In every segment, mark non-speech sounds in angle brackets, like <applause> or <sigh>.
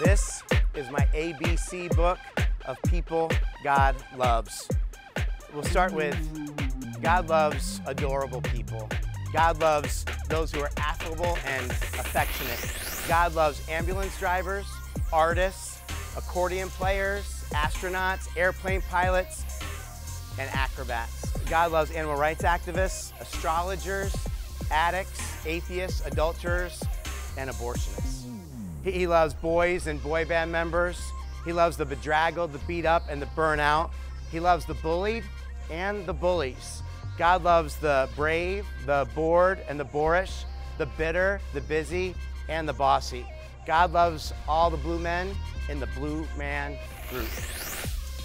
This is my ABC book of people God loves. We'll start with God loves adorable people. God loves those who are affable and affectionate. God loves ambulance drivers, artists, accordion players, astronauts, airplane pilots, and acrobats. God loves animal rights activists, astrologers, addicts, atheists, adulterers, and abortionists. He, he loves boys and boy band members. He loves the bedraggled, the beat up, and the burnout. He loves the bullied and the bullies. God loves the brave, the bored, and the boorish, the bitter, the busy, and the bossy. God loves all the blue men in the blue man group.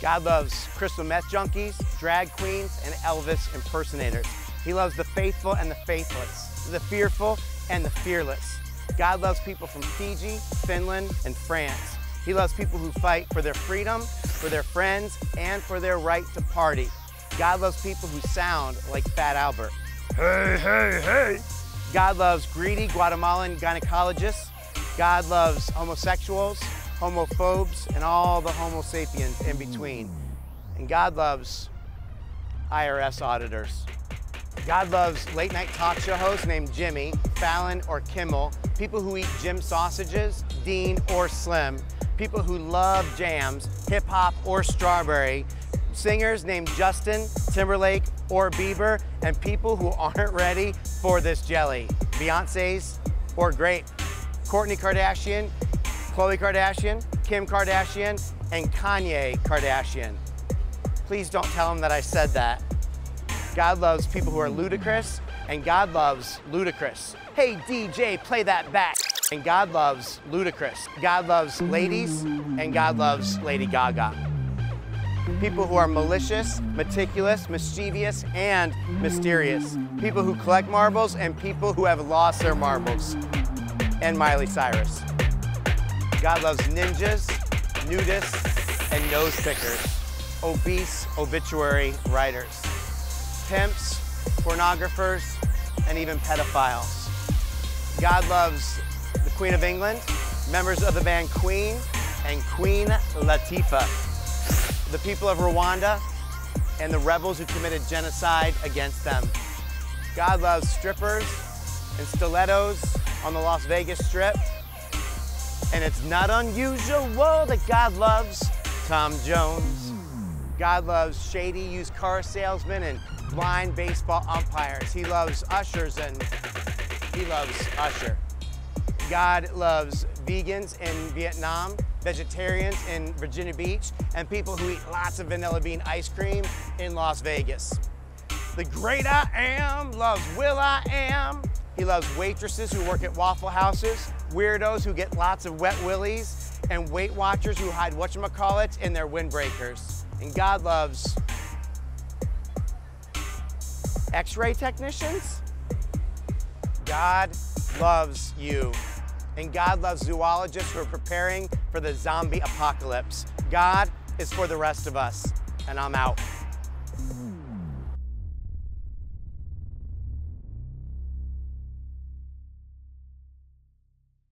God loves crystal meth junkies, drag queens, and Elvis impersonators. He loves the faithful and the faithless, the fearful and the fearless. God loves people from Fiji, Finland, and France. He loves people who fight for their freedom, for their friends, and for their right to party. God loves people who sound like Fat Albert. Hey, hey, hey. God loves greedy Guatemalan gynecologists. God loves homosexuals, homophobes, and all the homo sapiens in between. And God loves IRS auditors. God loves late night talk show hosts named Jimmy, Fallon, or Kimmel, people who eat Jim sausages, Dean, or Slim, people who love jams, hip hop, or strawberry, singers named Justin, Timberlake, or Bieber, and people who <laughs> aren't ready for this jelly, Beyonce's or grape, Kourtney Kardashian, Khloe Kardashian, Kim Kardashian, and Kanye Kardashian. Please don't tell them that I said that. God loves people who are ludicrous, and God loves Ludacris. Hey DJ, play that back. And God loves Ludacris. God loves ladies, and God loves Lady Gaga. People who are malicious, meticulous, mischievous, and mysterious. People who collect marbles, and people who have lost their marbles. And Miley Cyrus. God loves ninjas, nudists, and nose pickers. Obese obituary writers pimps, pornographers, and even pedophiles. God loves the Queen of England, members of the band Queen, and Queen Latifah, the people of Rwanda, and the rebels who committed genocide against them. God loves strippers and stilettos on the Las Vegas Strip. And it's not unusual that God loves Tom Jones. God loves shady used car salesmen and blind baseball umpires. He loves ushers and he loves Usher. God loves vegans in Vietnam, vegetarians in Virginia Beach, and people who eat lots of vanilla bean ice cream in Las Vegas. The great I am loves will.i.am. He loves waitresses who work at Waffle Houses, weirdos who get lots of wet willies, and Weight Watchers who hide whatchamacallits in their windbreakers. And God loves x-ray technicians. God loves you. And God loves zoologists who are preparing for the zombie apocalypse. God is for the rest of us. And I'm out.